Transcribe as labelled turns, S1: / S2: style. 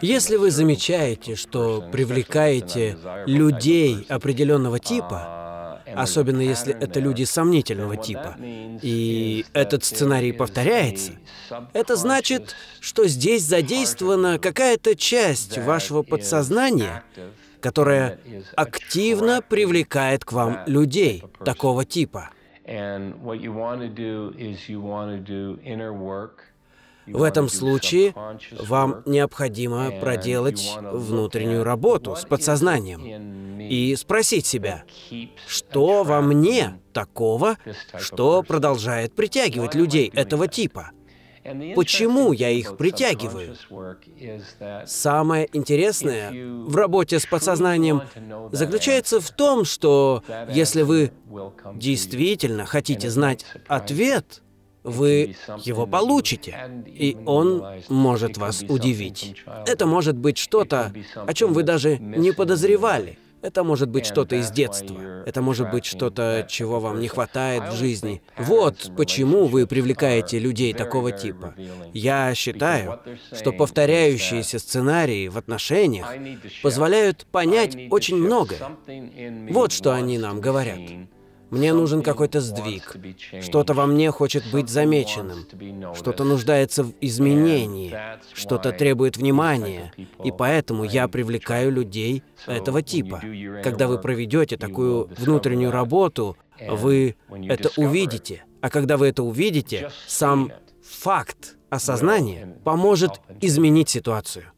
S1: Если вы замечаете, что привлекаете людей определенного типа, особенно если это люди сомнительного типа, и этот сценарий повторяется, это значит, что здесь задействована какая-то часть вашего подсознания, которая активно привлекает к вам людей такого типа. В этом случае вам необходимо проделать внутреннюю работу с подсознанием и спросить себя, что во мне такого, что продолжает притягивать людей этого типа? Почему я их притягиваю? Самое интересное в работе с подсознанием заключается в том, что если вы действительно хотите знать ответ, вы его получите, и он может вас удивить. Это может быть что-то, о чем вы даже не подозревали. Это может быть что-то из детства. Это может быть что-то, чего вам не хватает в жизни. Вот почему вы привлекаете людей такого типа. Я считаю, что повторяющиеся сценарии в отношениях позволяют понять очень многое. Вот что они нам говорят. Мне нужен какой-то сдвиг. Что-то во мне хочет быть замеченным. Что-то нуждается в изменении. Что-то требует внимания. И поэтому я привлекаю людей этого типа. Когда вы проведете такую внутреннюю работу, вы это увидите. А когда вы это увидите, сам факт осознания поможет изменить ситуацию.